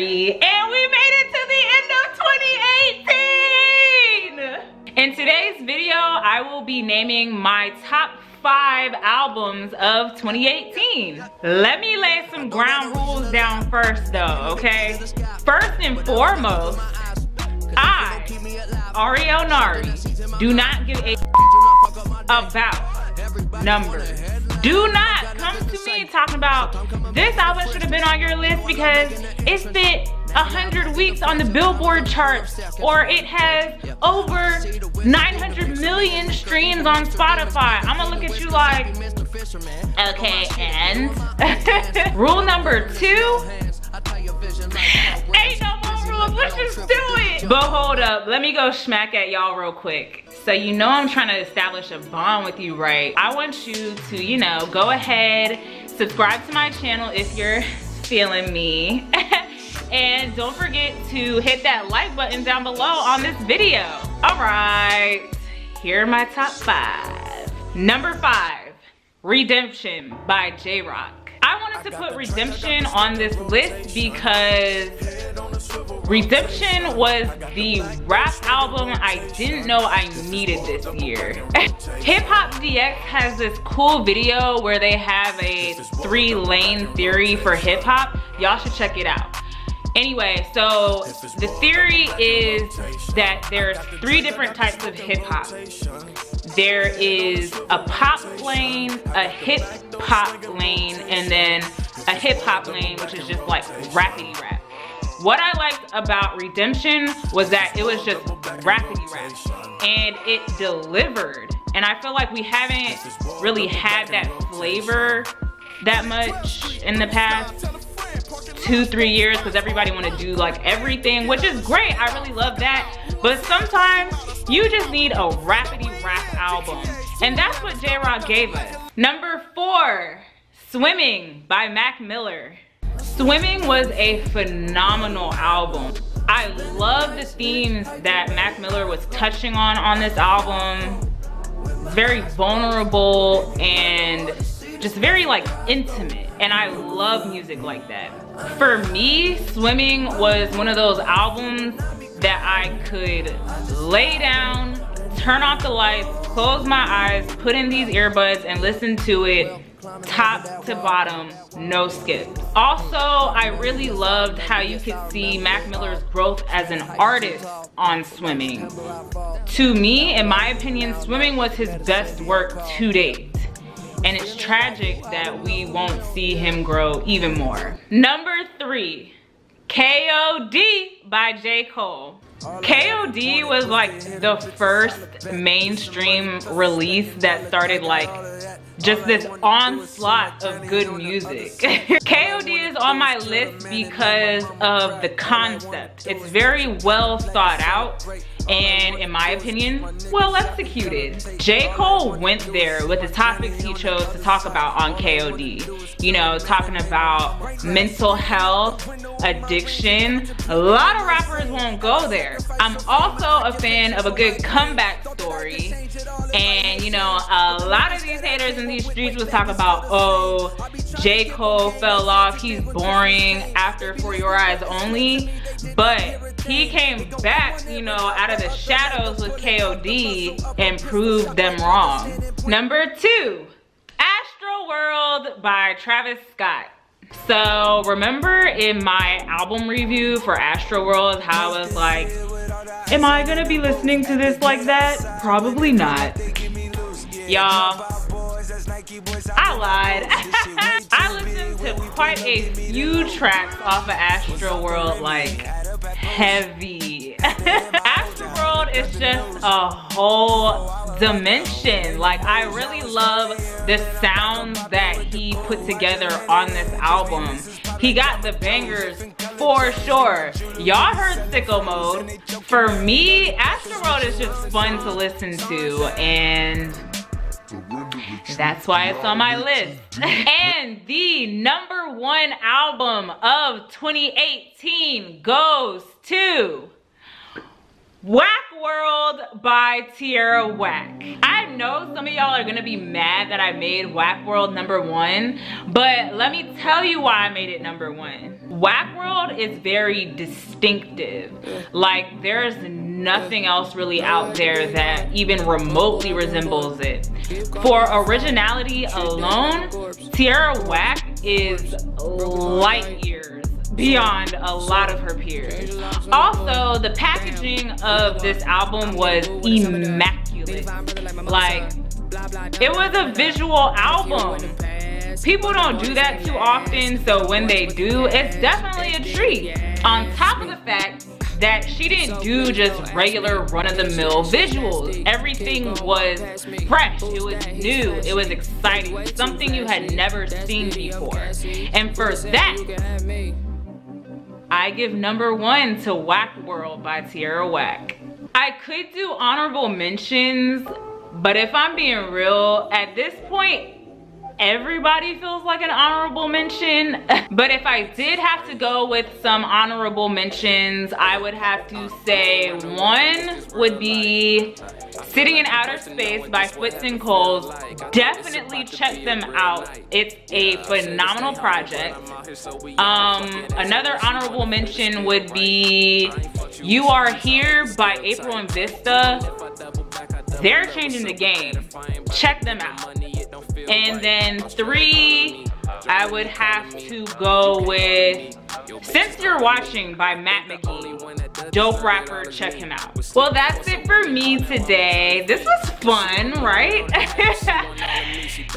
Nari. And we made it to the end of 2018! In today's video, I will be naming my top five albums of 2018. Let me lay some ground rules down first though, okay? First and foremost, I, Ahriel Nari, do not give a about numbers. Do not come to me talking about this album should have been on your list because it's spent 100 weeks on the Billboard charts or it has over 900 million streams on Spotify. I'm gonna look at you like, okay, and? Rule number two, ain't no more rules, let's just do it. But hold up, let me go smack at y'all real quick. So you know I'm trying to establish a bond with you, right? I want you to, you know, go ahead, subscribe to my channel if you're feeling me. and don't forget to hit that like button down below on this video. All right, here are my top five. Number five, Redemption by Jay Rock. I wanted to put Redemption on this list because Redemption was the rap album I didn't know I needed this year. Hip Hop DX has this cool video where they have a three lane theory for hip hop. Y'all should check it out. Anyway, so the theory is that there's three different types of hip hop. There is a pop lane, a hip hop lane, and then a hip hop lane, which is just like rappity rap. What I liked about Redemption was that it was just rappity rap and it delivered. And I feel like we haven't really had that flavor that much in the past two, three years because everybody want to do like everything, which is great. I really love that. But sometimes you just need a rapidy rap album. And that's what Jay Rock gave us. Number four, Swimming by Mac Miller. Swimming was a phenomenal album. I love the themes that Mac Miller was touching on on this album. Very vulnerable and just very like intimate. And I love music like that. For me, Swimming was one of those albums that I could lay down, turn off the lights, close my eyes, put in these earbuds and listen to it top to bottom, no skips. Also, I really loved how you could see Mac Miller's growth as an artist on Swimming. To me, in my opinion, Swimming was his best work to date. And it's tragic that we won't see him grow even more. Number three, KOD by J. Cole. KOD was like the first mainstream release that started like just this onslaught of good music. KOD is on my list because of the concept. It's very well thought out and in my opinion, well executed. J. Cole went there with the topics he chose to talk about on KOD. You know, talking about mental health, addiction. A lot of rappers won't go there. I'm also a fan of a good comeback story. And you know, a lot of these haters in these streets was talk about, oh, J. Cole fell off, he's boring after For Your Eyes Only. But he came back, you know, out of the shadows with KOD and proved them wrong. Number two, Astroworld by Travis Scott. So remember in my album review for Astroworld how I was like, am I gonna be listening to this like that? Probably not. Y'all, I lied. I listened to quite a few tracks off of Astroworld like heavy. Astroworld is just a whole dimension. Like I really love the sounds that he put together on this album. He got the bangers for sure. Y'all heard Sicko Mode. For me, Astroworld is just fun to listen to and that's why it's on my list. and the number one album of 2018 goes to Whack World by Tierra Whack. I know some of y'all are gonna be mad that I made Whack World number one, but let me tell you why I made it number one. Whack World is very distinctive. Like there's nothing else really out there that even remotely resembles it. For originality alone, Tierra Whack is light years beyond a lot of her peers. Also, the packaging of this album was immaculate. Like, it was a visual album. People don't do that too often, so when they do, it's definitely a treat. On top of the fact that she didn't do just regular run-of-the-mill visuals. Everything was fresh, it was new, it was exciting, something you had never seen before. And for that, I give number one to Whack World by Tierra Whack. I could do honorable mentions, but if I'm being real, at this point, everybody feels like an honorable mention. but if I did have to go with some honorable mentions, I would have to say one would be Sitting in Outer Space by Fitz and Coles. Definitely check them out. It's a phenomenal project. Um, another honorable mention would be You Are Here by April and Vista. They're changing the game. Check them out. And then three, I would have to go with Since You're Watching by Matt McGhee. Dope rapper, check him out. Well, that's it for me today. This was fun, right?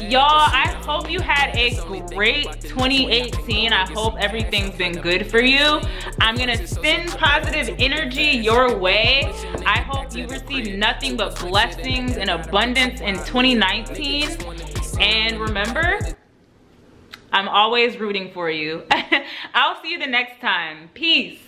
Y'all, I hope you had a great 2018. I hope everything's been good for you. I'm gonna send positive energy your way. I hope you receive nothing but blessings and abundance in 2019. And remember, I'm always rooting for you. I'll see you the next time. Peace.